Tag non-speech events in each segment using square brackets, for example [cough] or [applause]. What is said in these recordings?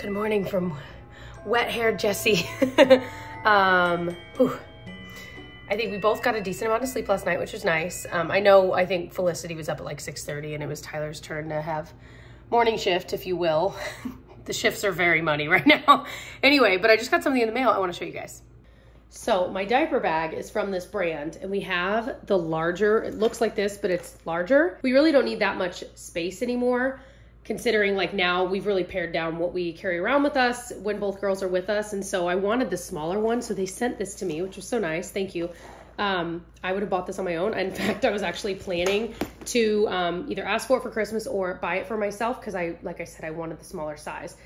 Good morning from wet-haired Jesse. [laughs] um. I think we both got a decent amount of sleep last night, which was nice. Um, I know, I think Felicity was up at like 6.30 and it was Tyler's turn to have morning shift, if you will. [laughs] the shifts are very money [laughs] right now. anyway, but I just got something in the mail I want to show you guys. So my diaper bag is from this brand and we have the larger, it looks like this, but it's larger. We really don't need that much space anymore considering like now we've really pared down what we carry around with us when both girls are with us. And so I wanted the smaller one. So they sent this to me, which was so nice. Thank you. Um, I would have bought this on my own. In [laughs] fact, I was actually planning to um, either ask for it for Christmas or buy it for myself because I, like I said, I wanted the smaller size.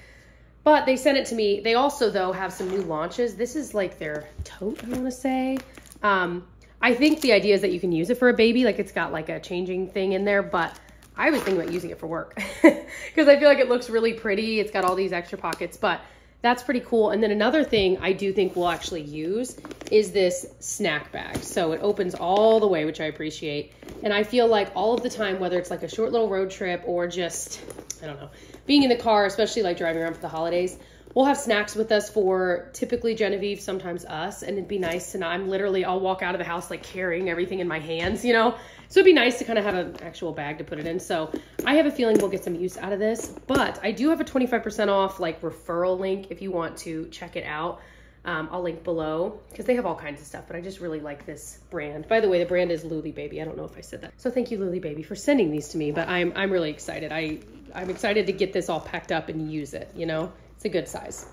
But they sent it to me. They also, though, have some new launches. This is like their tote, I want to say. Um, I think the idea is that you can use it for a baby. Like it's got like a changing thing in there, but I was thinking about using it for work [laughs] because I feel like it looks really pretty. It's got all these extra pockets, but that's pretty cool. And then another thing I do think we'll actually use is this snack bag. So it opens all the way, which I appreciate. And I feel like all of the time, whether it's like a short little road trip or just, I don't know, being in the car, especially like driving around for the holidays, we'll have snacks with us for typically Genevieve, sometimes us. And it'd be nice to I'm literally, I'll walk out of the house like carrying everything in my hands, you know? So it'd be nice to kind of have an actual bag to put it in. So I have a feeling we'll get some use out of this, but I do have a 25% off like referral link if you want to check it out. Um, I'll link below because they have all kinds of stuff, but I just really like this brand. By the way, the brand is LuliBebe. I don't know if I said that. So thank you, LuliBebe, for sending these to me, but I'm, I'm really excited. I, I'm excited to get this all packed up and use it, you know? It's a good size.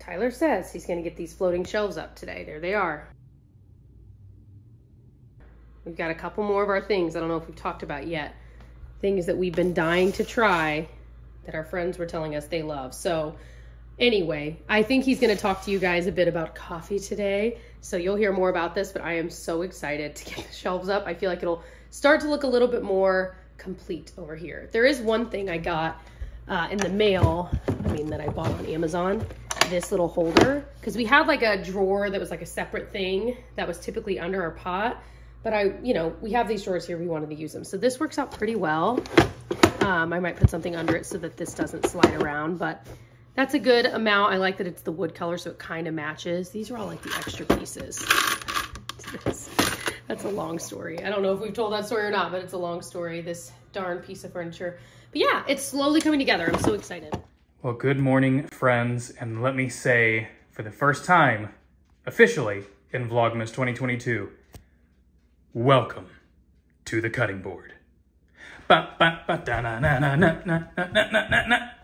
Tyler says he's going to get these floating shelves up today. There they are. We've got a couple more of our things I don't know if we've talked about yet. Things that we've been dying to try that our friends were telling us they love. So anyway, I think he's going to talk to you guys a bit about coffee today. So you'll hear more about this, but I am so excited to get [laughs] the shelves up. I feel like it'll start to look a little bit more complete over here. There is one thing I got uh, in the mail, I mean, that I bought on Amazon, this little holder, because we had like a drawer that was like a separate thing that was typically under our pot. But I, you know, we have these drawers here, we wanted to use them. So this works out pretty well. Um, I might put something under it so that this doesn't slide around, but that's a good amount. I like that it's the wood color, so it kind of matches. These are all like the extra pieces. That's a long story. I don't know if we've told that story or not, but it's a long story, this darn piece of furniture. But yeah, it's slowly coming together. I'm so excited. Well, good morning, friends. And let me say, for the first time, officially, in Vlogmas 2022, Welcome to the cutting board.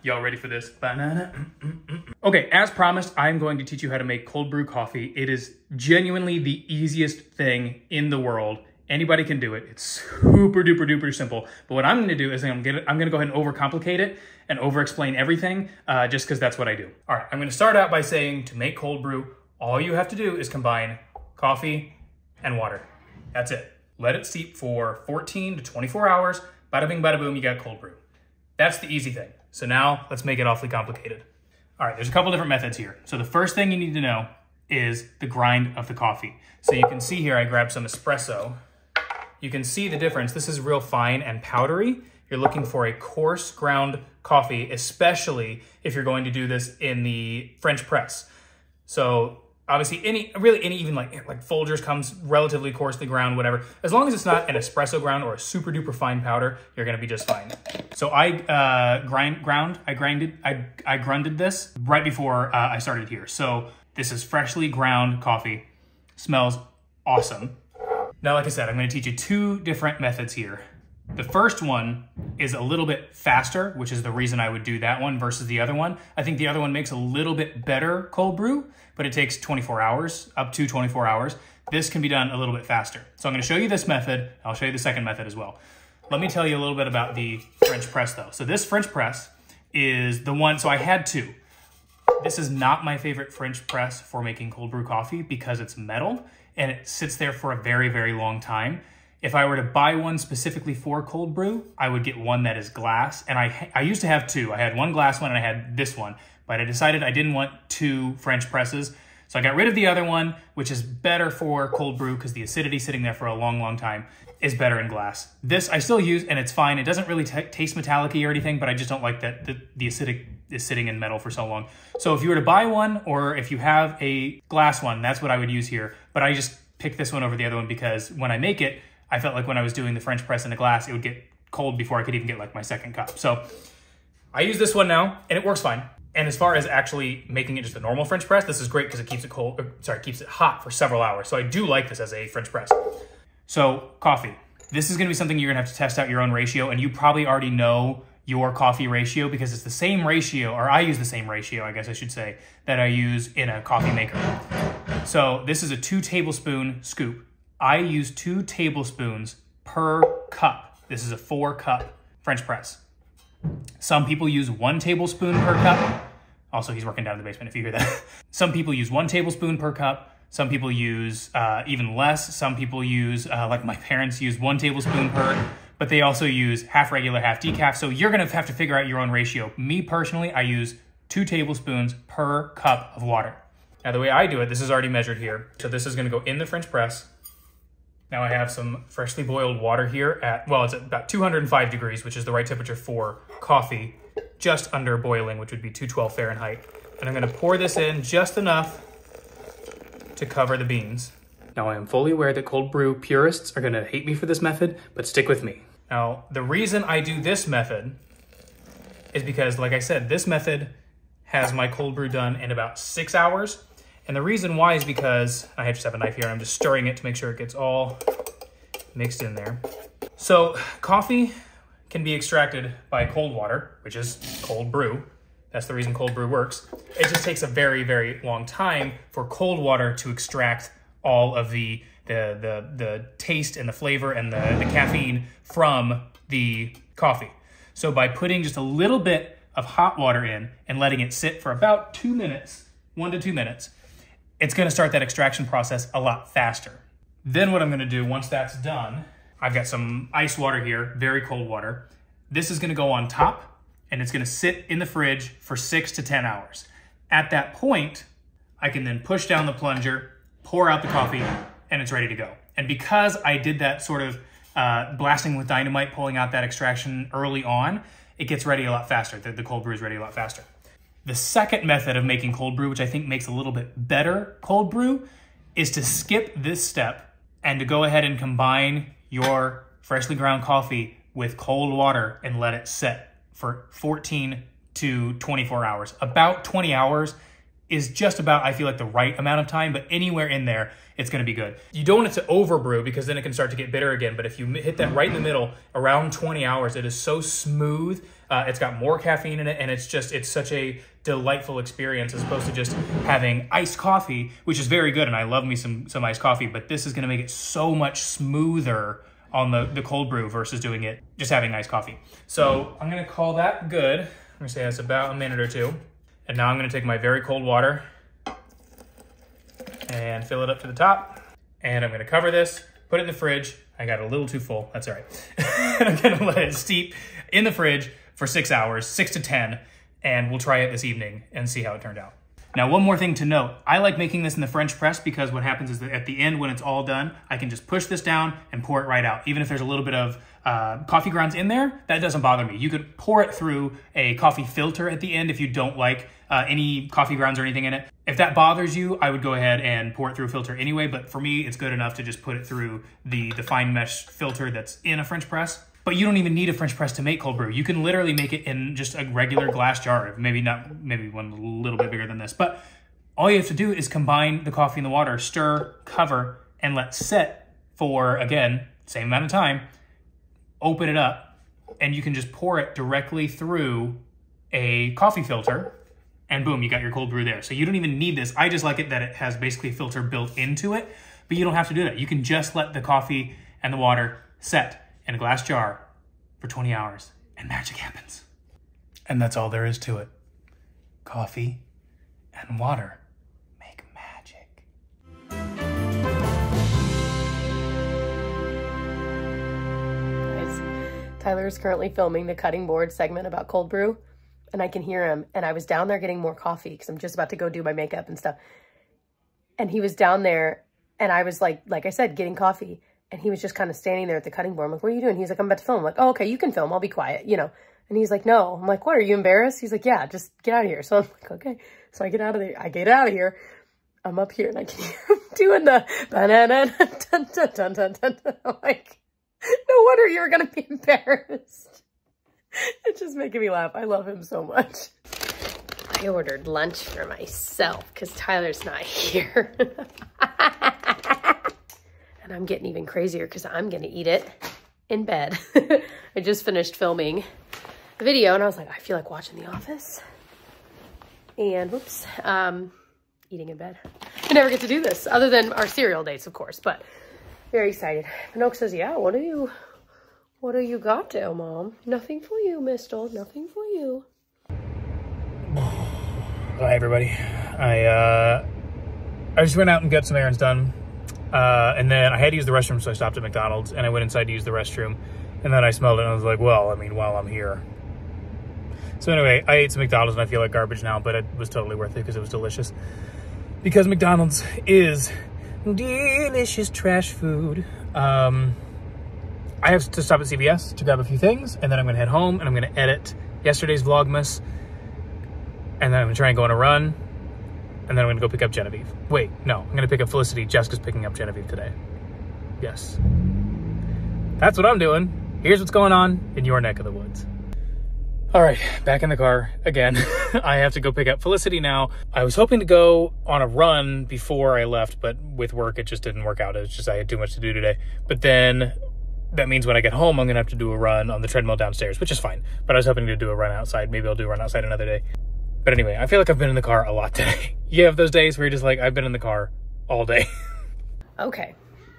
Y'all ready for this? Mm, mm, mm, okay, as promised, I'm going to teach you how to make cold brew coffee. It is genuinely the easiest thing in the world. Anybody can do it. It's super duper duper simple. But what I'm going to do is I'm going to, I'm going to go ahead and overcomplicate it and over explain everything uh, just because that's what I do. All right, I'm going to start out by saying to make cold brew, all you have to do is combine coffee and water. That's it. Let it steep for 14 to 24 hours. Bada bing, bada boom, you got cold brew. That's the easy thing. So now let's make it awfully complicated. All right, there's a couple different methods here. So the first thing you need to know is the grind of the coffee. So you can see here, I grabbed some espresso. You can see the difference. This is real fine and powdery. You're looking for a coarse ground coffee, especially if you're going to do this in the French press. So obviously any really any even like like Folgers comes relatively coarse the ground, whatever. As long as it's not an espresso ground or a super duper fine powder, you're gonna be just fine. So I uh, grind ground, I grinded, I I grunded this right before uh, I started here. So this is freshly ground coffee. Smells awesome. Now, like I said, I'm gonna teach you two different methods here. The first one is a little bit faster, which is the reason I would do that one versus the other one. I think the other one makes a little bit better cold brew, but it takes 24 hours, up to 24 hours. This can be done a little bit faster. So I'm gonna show you this method. I'll show you the second method as well. Let me tell you a little bit about the French press though. So this French press is the one, so I had two. This is not my favorite French press for making cold brew coffee because it's metal and it sits there for a very, very long time. If I were to buy one specifically for cold brew, I would get one that is glass. And I, I used to have two. I had one glass one and I had this one, but I decided I didn't want two French presses. So I got rid of the other one, which is better for cold brew because the acidity sitting there for a long, long time is better in glass. This I still use and it's fine. It doesn't really taste metallic or anything, but I just don't like that the, the acidic is sitting in metal for so long. So if you were to buy one or if you have a glass one, that's what I would use here. But I just picked this one over the other one because when I make it, I felt like when I was doing the French press in a glass, it would get cold before I could even get like my second cup. So I use this one now and it works fine. And as far as actually making it just a normal French press, this is great because it keeps it cold, or, sorry, keeps it hot for several hours. So I do like this as a French press. So coffee. This is gonna be something you're gonna have to test out your own ratio and you probably already know your coffee ratio because it's the same ratio, or I use the same ratio, I guess I should say, that I use in a coffee maker. So this is a two tablespoon scoop. I use two tablespoons per cup. This is a four cup French press. Some people use one tablespoon per cup. Also, he's working down in the basement if you hear that. [laughs] Some people use one tablespoon per cup. Some people use uh, even less. Some people use, uh, like my parents use one tablespoon per, but they also use half regular, half decaf. So you're gonna have to figure out your own ratio. Me personally, I use two tablespoons per cup of water. Now the way I do it, this is already measured here. So this is gonna go in the French press. Now I have some freshly boiled water here at, well, it's at about 205 degrees, which is the right temperature for coffee, just under boiling, which would be 212 Fahrenheit. And I'm gonna pour this in just enough to cover the beans. Now I am fully aware that cold brew purists are gonna hate me for this method, but stick with me. Now, the reason I do this method is because, like I said, this method has my cold brew done in about six hours. And the reason why is because, I just have a knife here, and I'm just stirring it to make sure it gets all mixed in there. So coffee can be extracted by cold water, which is cold brew. That's the reason cold brew works. It just takes a very, very long time for cold water to extract all of the the the, the taste and the flavor and the, the caffeine from the coffee. So by putting just a little bit of hot water in and letting it sit for about two minutes, one to two minutes, it's gonna start that extraction process a lot faster. Then what I'm gonna do once that's done, I've got some ice water here, very cold water. This is gonna go on top and it's gonna sit in the fridge for six to 10 hours. At that point, I can then push down the plunger, pour out the coffee, and it's ready to go. And because I did that sort of uh, blasting with dynamite, pulling out that extraction early on, it gets ready a lot faster. The, the cold brew is ready a lot faster. The second method of making cold brew, which I think makes a little bit better cold brew, is to skip this step and to go ahead and combine your freshly ground coffee with cold water and let it set for 14 to 24 hours. About 20 hours is just about, I feel like, the right amount of time, but anywhere in there, it's gonna be good. You don't want it to overbrew because then it can start to get bitter again, but if you hit that right in the middle, around 20 hours, it is so smooth. Uh, it's got more caffeine in it, and it's just, it's such a delightful experience as opposed to just having iced coffee, which is very good, and I love me some, some iced coffee, but this is gonna make it so much smoother on the, the cold brew versus doing it just having iced coffee. So I'm gonna call that good. I'm gonna say that's about a minute or two. And now I'm gonna take my very cold water and fill it up to the top. And I'm gonna cover this, put it in the fridge. I got a little too full, that's all right. [laughs] and I'm gonna let it steep in the fridge for six hours, six to 10, and we'll try it this evening and see how it turned out. Now, one more thing to note. I like making this in the French press because what happens is that at the end, when it's all done, I can just push this down and pour it right out. Even if there's a little bit of uh, coffee grounds in there, that doesn't bother me. You could pour it through a coffee filter at the end if you don't like uh, any coffee grounds or anything in it. If that bothers you, I would go ahead and pour it through a filter anyway, but for me, it's good enough to just put it through the, the fine mesh filter that's in a French press. But you don't even need a French press to make cold brew. You can literally make it in just a regular glass jar, maybe not, maybe one a little bit bigger than this. But all you have to do is combine the coffee and the water, stir, cover, and let set for, again, same amount of time. Open it up, and you can just pour it directly through a coffee filter, and boom, you got your cold brew there. So you don't even need this. I just like it that it has basically a filter built into it, but you don't have to do that. You can just let the coffee and the water set in a glass jar for 20 hours and magic happens. And that's all there is to it. Coffee and water make magic. Tyler is currently filming the cutting board segment about cold brew and I can hear him. And I was down there getting more coffee because I'm just about to go do my makeup and stuff. And he was down there and I was like, like I said, getting coffee. And he was just kind of standing there at the cutting board. I'm like, what are you doing? He's like, I'm about to film. I'm like, oh, okay, you can film. I'll be quiet, you know. And he's like, no. I'm like, what, are you embarrassed? He's like, yeah, just get out of here. So I'm like, okay. So I get out of there. I get out of here. I'm up here and I can hear [laughs] him doing the banana dun, dun, dun, dun, dun, dun. Like, no wonder you were going to be [laughs] embarrassed. It's just making me laugh. I love him so much. I ordered lunch for myself because Tyler's not [laughs] here. And I'm getting even crazier because I'm going to eat it in bed. [laughs] I just finished filming the video and I was like, I feel like watching The Office. And whoops, um, eating in bed. I never get to do this other than our cereal dates, of course, but very excited. Pinocchio says, yeah, what do you, what do you got there, mom? Nothing for you, mister, nothing for you. Hi everybody. I uh, I just went out and got some errands done, uh, and then I had to use the restroom, so I stopped at McDonald's and I went inside to use the restroom, and then I smelled it and I was like, well, I mean, while I'm here. So anyway, I ate some McDonald's and I feel like garbage now, but it was totally worth it because it was delicious. Because McDonald's is delicious trash food. Um, I have to stop at CVS to grab a few things, and then I'm gonna head home and I'm gonna edit yesterday's Vlogmas and then I'm gonna try and go on a run, and then I'm gonna go pick up Genevieve. Wait, no, I'm gonna pick up Felicity. Jessica's picking up Genevieve today. Yes. That's what I'm doing. Here's what's going on in your neck of the woods. All right, back in the car again. [laughs] I have to go pick up Felicity now. I was hoping to go on a run before I left, but with work, it just didn't work out. It's just I had too much to do today. But then that means when I get home, I'm gonna have to do a run on the treadmill downstairs, which is fine. But I was hoping to do a run outside. Maybe I'll do a run outside another day. But anyway, I feel like I've been in the car a lot today. [laughs] you have those days where you're just like, I've been in the car all day. [laughs] okay,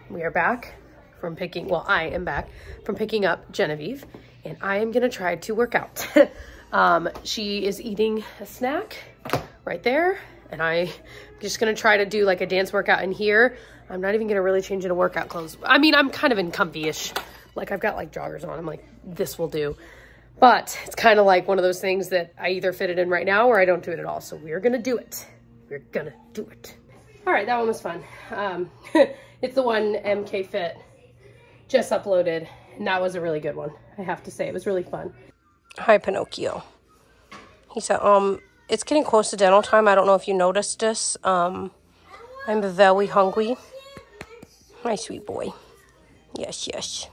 we are back from picking, well, I am back from picking up Genevieve, and I am gonna try to work out. [laughs] um, she is eating a snack right there, and I'm just gonna try to do like a dance workout in here. I'm not even gonna really change into workout clothes. I mean, I'm kind of in comfy-ish. Like I've got like joggers on. I'm like, this will do. But it's kind of like one of those things that I either fit it in right now or I don't do it at all. So we're going to do it. We're going to do it. All right, that one was fun. Um, [laughs] it's the one EmKFit just uploaded, and that was a really good one. I have to say, it was really fun. Hi, Pinocchio. He said, um, it's getting close to dental time. I don't know if you noticed this. Um, I'm very hungry. My sweet boy. Yes, yes.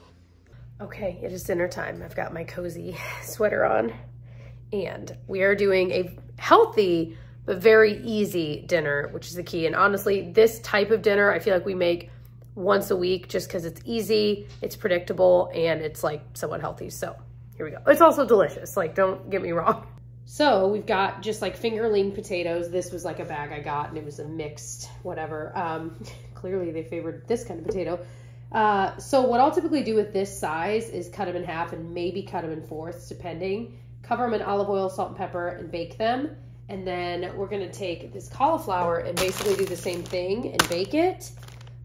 Okay, it is dinner time. I've got my cozy [laughs] sweater on and we are doing a healthy but very easy dinner, which is the key. And honestly, this type of dinner, I feel like we make once a week just because it's easy, it's predictable, and it's like somewhat healthy. So here we go. It's also delicious, like don't get me wrong. [laughs] So we've got just like fingerling potatoes. This was like a bag I got and it was a mixed whatever. Um, [laughs] clearly they favored this kind of potato. Uh, so what I'll typically do with this size is cut them in half and maybe cut them in fourths, depending. Cover them in olive oil, salt, and pepper, and bake them. And then we're gonna take this cauliflower and basically do the same thing and bake it.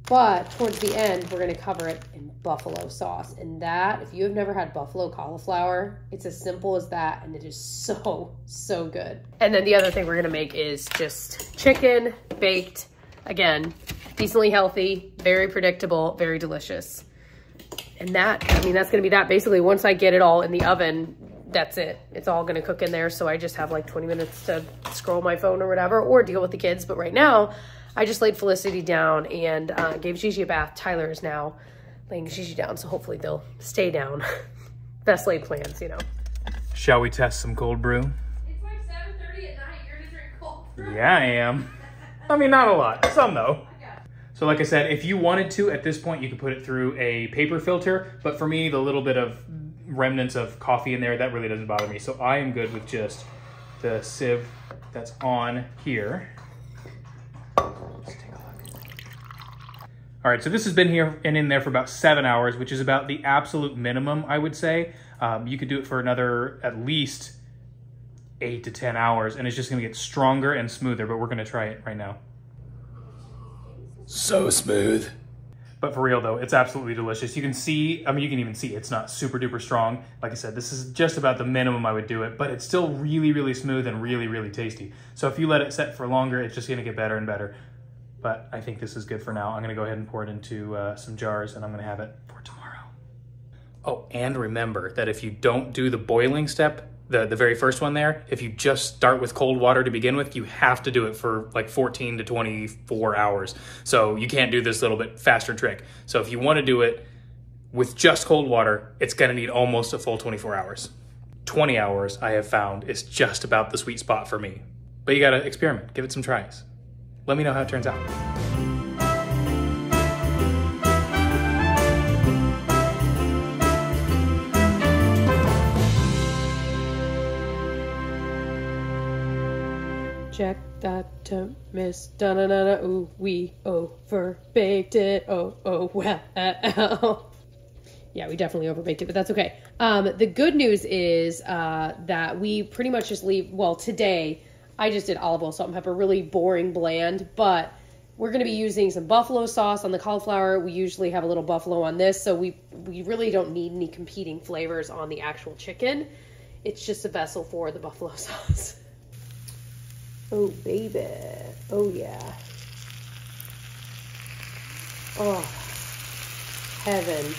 But towards the end, we're gonna cover it in buffalo sauce. And that, if you have never had buffalo cauliflower, it's as simple as that. And it is [laughs] so, so good. And then the other thing we're gonna make is just chicken baked, again, decently healthy, very predictable, very delicious. And that, I mean, that's gonna be that. Basically, once I get it all in the oven, that's it. It's all gonna cook in there. So I just have like 20 minutes to scroll my phone or whatever, or deal with the kids. But right now, I just laid Felicity down and uh, gave Gigi a bath. Tyler is now laying Gigi down, so hopefully they'll stay down. [laughs] Best laid plans, you know. Shall we test some cold brew? It's like 7.30 at night. You're to drink cold brew. Yeah, I am. I mean, not a lot. Some, though. So like I said, if you wanted to, at this point, you could put it through a paper filter. But for me, the little bit of remnants of coffee in there, that really doesn't bother me. So I am good with just the sieve that's on here. All right, so this has been here and in there for about seven hours, which is about the absolute minimum, I would say. Um, you could do it for another at least eight to 10 hours, and it's just gonna get stronger and smoother, but we're gonna try it right now. So smooth. But for real though, it's absolutely delicious. You can see, I mean, you can even see it's not super duper strong. Like I said, this is just about the minimum I would do it, but it's still really, really smooth and really, really tasty. So if you let it set for longer, it's just gonna get better and better. But I think this is good for now. I'm gonna go ahead and pour it into uh, some jars and I'm gonna have it for tomorrow. Oh, and remember that if you don't do the boiling step, the, the very first one there, if you just start with cold water to begin with, you have to do it for like 14 to 24 hours. So you can't do this little bit faster trick. So if you want to do it with just cold water, it's going to need almost a full 24 hours. 20 hours, I have found, is just about the sweet spot for me. But you got to experiment, give it some tries. Let me know how it turns out. Check that to miss. Da na na na. Ooh, we over baked it. Oh, oh, well. [laughs] yeah, we definitely overbaked it, but that's okay. Um, the good news is uh, that we pretty much just leave. Well, today I just did olive oil, salt, and pepper, really boring, bland, but we're going to be using some buffalo sauce on the cauliflower. We usually have a little buffalo on this, so we we really don't need any competing flavors on the actual chicken. It's just a vessel for the buffalo [laughs] sauce. Oh, baby. Oh, yeah. Oh, heaven.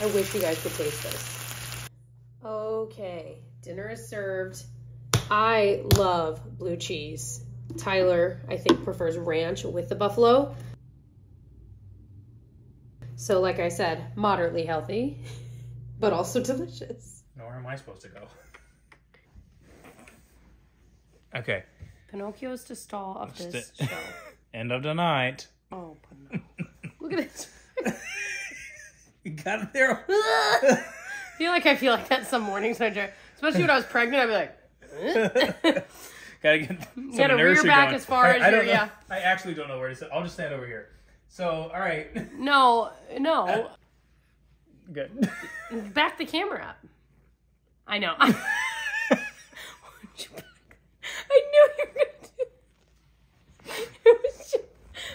I wish you guys could taste this. Okay, dinner is served. I love blue cheese. Tyler, I think, prefers ranch with the buffalo. So, like I said, moderately healthy, [laughs] but also delicious. Where am I supposed to go? Okay. Pinocchio's to stall of this show. [laughs] End of the night. Oh, Pinocchio. Look at it. [laughs] You got it there. [laughs] I feel like I feel like that some mornings I especially when I was pregnant. I'd be like, Gotta get some gotta rear back going. as far I, as I your- yeah. I actually don't know where to sit. I'll just stand over here. So, all right. no, no, Good. back the camera up. I know. I knew you were gonna do. [laughs] It was just,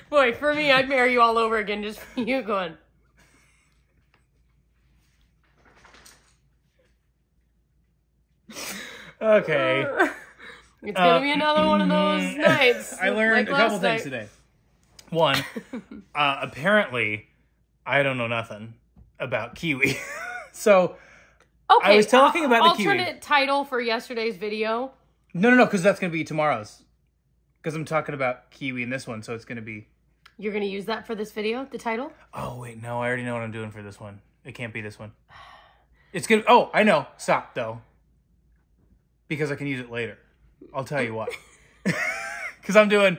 boy, for me, I'd marry you all over again just for you going. Okay. [laughs] It's gonna Uh, be another one of those [laughs] nights. I learned like a couple things night. today. One, uh, apparently, I don't know nothing about kiwi. so, Okay, I was talking uh, about the kiwi. alternate title for yesterday's video. No, no, no, because that's going to be tomorrow's. Because I'm talking about kiwi in this one, so it's going to be. You're gonna use that for this video, the title. Oh, wait, no, I already know what I'm doing for this one. It can't be this one. It's going to. Oh, I know. Stop, though. Because I can use it later. I'll tell you what. [laughs] [laughs] Because I'm doing.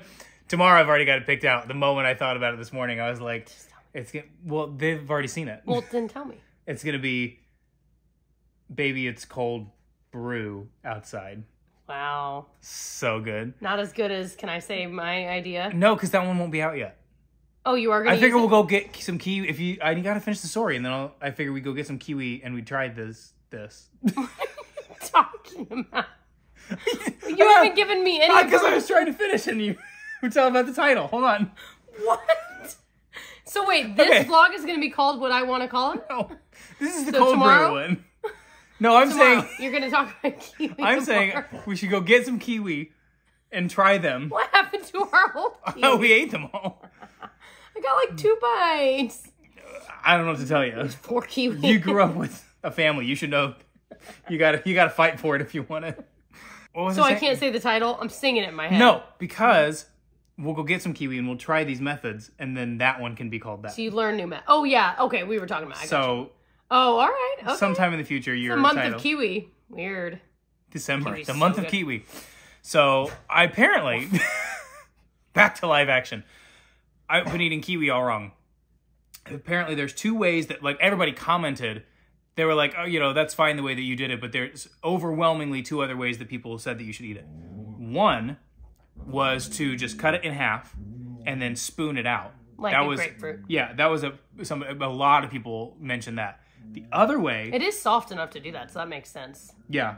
Tomorrow, I've already got it picked out. The moment I thought about it this morning, I was like, it's gonna, well, they've already seen it. Well, [laughs] then tell me. It's gonna be baby it's cold brew outside. Wow, So good. not as good as can I say my idea? No, because that one won't be out yet. Oh, you are gonna. I figure we'll go get some kiwi if you I gotta finish the story and then I'll, I figure we go get some kiwi and we tried this this. [laughs] talking about. [laughs] You haven't given me any. Because I was trying to finish and you [laughs] were telling about the title. Hold on. What? So wait, this Okay. vlog is gonna be called what I want to call it. No. This is the So cold tomorrow? brew one. No, I'm Tomorrow, saying you're gonna talk about kiwi. [laughs] I'm saying we should go get some kiwi and try them. What happened to our whole kiwi? [laughs] Oh, we ate them all. I got like two bites. I don't know what to tell you. Poor kiwi. you grew up with a family. You should know. You gotta you gotta fight for it if you want it. So I can't say the title. I'm singing it in my head. No, because we'll go get some kiwi and we'll try these methods, and then that one can be called that. So you learn new math. Oh yeah. Okay, we were talking about. I. So Oh, all right. Okay. sometime in the future, your the month of kiwi. Weird. December, Kiwi's the so month of good. kiwi. So I apparently [laughs] back to live action. I've been eating kiwi all wrong. Apparently, there's two ways that like everybody commented. They were like, oh, you know, that's fine the way that you did it, but there's overwhelmingly two other ways that people said that you should eat it. One was to just cut it in half and then spoon it out. Like that a was grapefruit. yeah, that was a some a lot of people mentioned that. The other way, It is soft enough to do that, so that makes sense. yeah.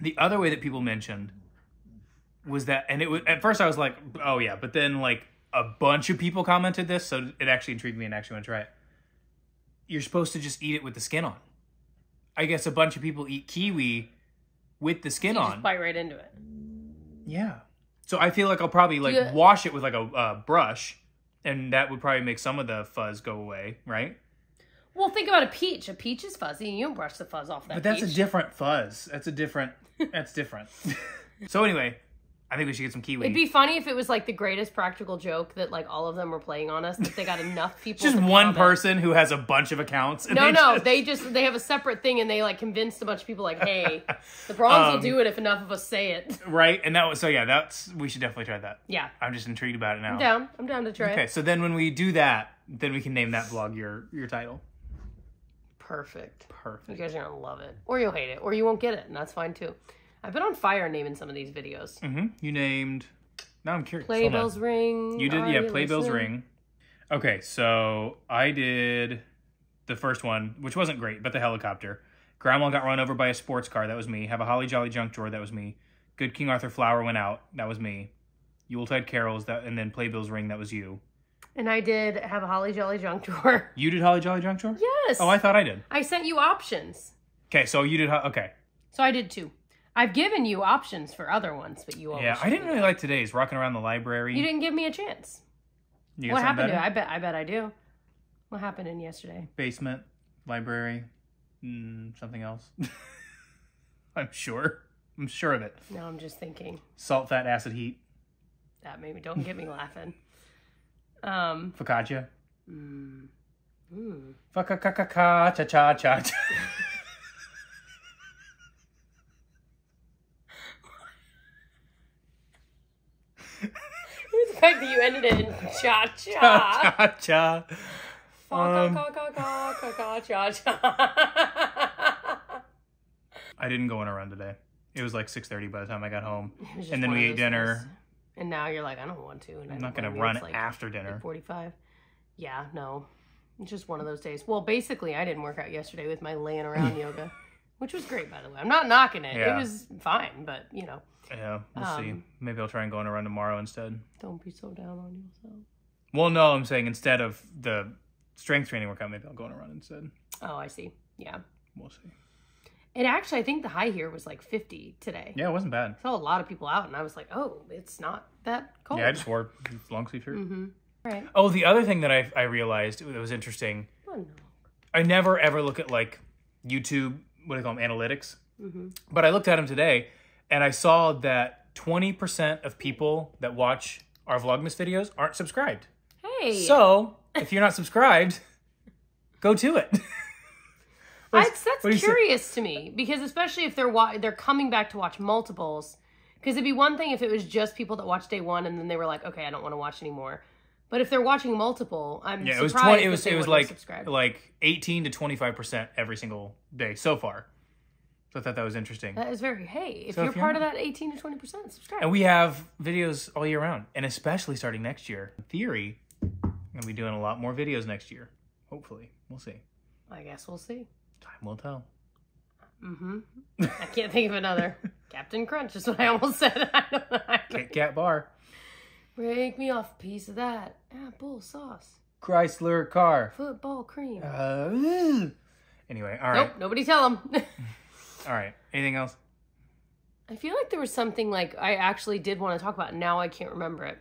The other way that people mentioned was that, and it was at first I was like, oh yeah, but then like a bunch of people commented this, so it actually intrigued me and actually want to try it. You're supposed to just eat it with the skin on. I guess a bunch of people eat kiwi with the skin You on. just bite right into it. yeah. So I feel like I'll probably like Yeah. wash it with like a uh, brush, and that would probably make some of the fuzz go away, right? Well, think about a peach. A peach is fuzzy, and you don't brush the fuzz off that. But that's peach. a different fuzz. That's a different. [laughs] That's different. [laughs] so anyway, I think we should get some kiwi. It'd be funny if it was like the greatest practical joke that like all of them were playing on us. That they got enough [laughs] people. just one person who has a bunch of accounts. And No, they no, just- they just they have a separate thing, and they like convinced a bunch of people like, hey, the Brauns Um, will do it if enough of us say it. right, and that was so. Yeah, that's we should definitely try that. Yeah, I'm just intrigued about it now. I'm down. I'm down to try Okay, it. so then when we do that, then we can name that vlog your your title. Perfect. Perfect. You guys are gonna love it, or you'll hate it, or you won't get it, and that's fine too. I've been on fire naming some of these videos. hmm You named. Now I'm curious. Playbill's ring. You did, Are yeah. Playbill's ring. Okay, so I did the first one, which wasn't great, but the helicopter. Grandma got run over by a sports car. That was me. Have a holly jolly junk drawer. That was me. Good King Arthur Flour went out. That was me. Yuletide carols. That and then Playbill's ring. That was you. And I did have a holly jolly junk drawer. [laughs] You did holly jolly junk drawer. Yes. Oh, I thought I did. I sent you options, Okay, so you did. Okay. so I did too. I've given you options for other ones, but you always Yeah, I didn't really like today's rocking around the library. You didn't give me a chance. You What happened to better? I bet I bet I do. What happened in yesterday? Basement, library, mm, something else. [laughs] I'm sure. I'm sure of it. Now I'm just thinking. Salt, fat, acid, heat, That maybe don't get me laughing. Um focaccia. mm, mm. Fa-ca-ca-ca-ca, cha-cha-cha. the fact that you ended it in cha cha. Um, cha cha. I didn't go on a run today. It was like 6.30 by the time I got home. And then we ate dinner. And now you're like, I don't want to. And I'm not going to run like after dinner. 45. Yeah, no. It's just one of those days. Well, basically, I didn't work out yesterday with my laying around [laughs] yoga, which was great, by the way. I'm not knocking it. Yeah. It was fine, but, you know, Yeah, we'll see. Um, Maybe I'll try and go on a run tomorrow instead. don't be so down on yourself. Well, no, I'm saying instead of the strength training workout, maybe I'll go on a run instead. Oh, I see. Yeah. We'll see. And actually, I think the high here was like 50 today. Yeah, it wasn't bad. I saw a lot of people out, and I was like, oh, it's not that cold. Yeah, I just wore a long sleeve shirt. Mm-hmm. Right. Oh, the other thing that I, I realized that was interesting, Oh, no. I never ever look at like YouTube, what do they call them, analytics. Mm-hmm. But I looked at them today and I saw that 20% of people that watch our Vlogmas videos aren't subscribed. Hey. So if you're not subscribed, go to it. [laughs] That's, that's curious to me because especially if they're wa- they're coming back to watch multiples. Because it'd be one thing if it was just people that watched day one and then they were like, okay, I don't want to watch anymore. But if they're watching multiple, I'm Yeah, it was surprised 20 it was it was like like 18 to 25% every single day so far. So I thought that was interesting. that is very hey. If So you're if you're part of that 18 to 20 percent, subscribe. And we have videos all year round, and especially starting next year. In theory, I'm gonna be doing a lot more videos next year. Hopefully, we'll see. I guess we'll see. Time will tell. Mm-hmm. I can't think of another. [laughs] Captain Crunch is what I almost said. [laughs] I don't know. Kit Kat bar, Break me off a piece of that apple sauce, Chrysler car. football cream. Uh, anyway, all right, Nope, nobody tell him. [laughs] all right. Anything else? I feel like there was something like I actually did want to talk about. Now I can't remember it.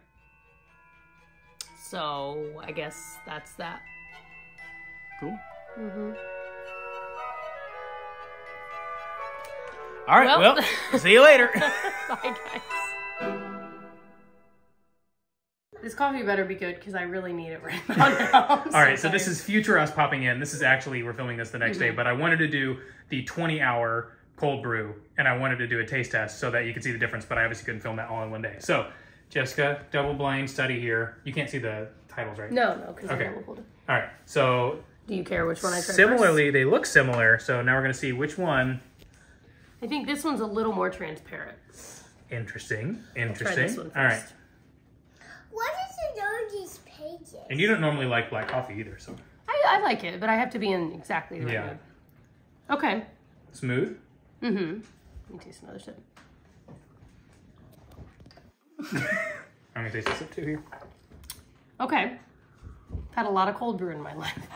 So I guess that's that. Cool. hmm All right. Well- Well, see you later. [laughs] Bye, guys. This coffee better be good because I really need it right now. All right, so this is future us popping in. This is actually we're filming this the next day, mm-hmm. but I wanted to do the 20 hour cold brew, and I wanted to do a taste test so that you could see the difference. But I obviously couldn't film that all in one day. So, Jessica, double blind study here. You can't see the titles, right? no, no, because Okay. I will hold it. All right. So Do you care which one I try first? similarly, they look similar. So now we're gonna see which one. I think this one's a little more transparent. Interesting. Try Interesting. this one first. All right. What is in all these pages? And you don't normally like black coffee either, so I, I like it, but I have to be in exactly the right Yeah. mood. Okay. smooth. Mm-hmm. Let me taste another sip. [laughs] I'm gonna taste this sip too here. Okay. Had a lot of cold brew in my [laughs] life.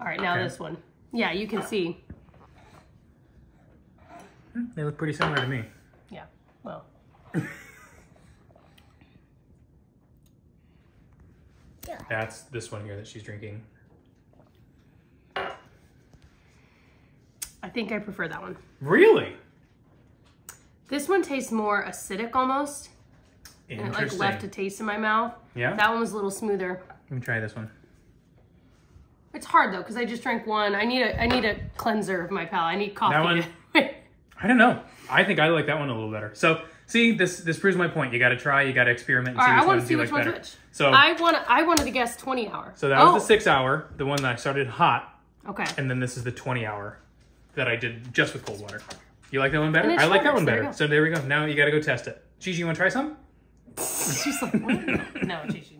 All right, now Okay. this one. Yeah, you can see. Mm, they look pretty similar to me. Yeah. Well, That's this one here that she's drinking. I think I prefer that one. Really? This one tastes more acidic almost. And it like left a taste in my mouth. Yeah? That one was a little smoother. Let me try this one. It's hard though, because I just drank one. I need a I need a cleanser of my palate. I need coffee. one? [laughs] I don't know. I think I like that one a little better. So, see, this this proves my point. You got to try. You got to experiment and All see right, I want to see which like one's better. which. So, I want I wanted to guess twenty hour. so that was Oh, the six hour, the one that I started hot, Okay. and then this is the twenty hour that I did just with cold water. You like that one better? I like that one there better. So there we go. Now you got to go test it. Gigi, you want to try some? She's like, what? [laughs] no, Gigi.